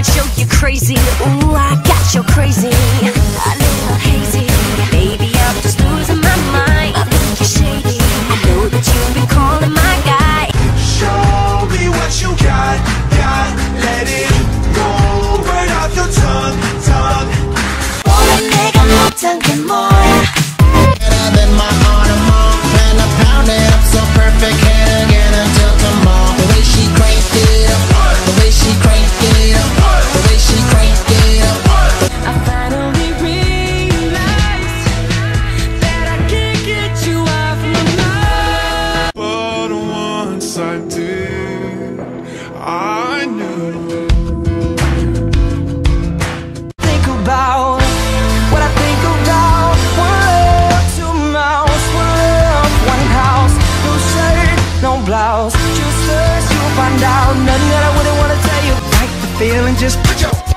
can't show you crazy. Ooh, I got you crazy. A little hazy. Baby, I'm just losing my mind. I think you're shady. I know that you've been calling my guy. Show me what you got, got. Let it go right off your tongue, tongue. 오늘 내가 못한 게 뭐야? No blouse, just us, you'll find out nothing that I wouldn't wanna tell you. Like the feeling, just put your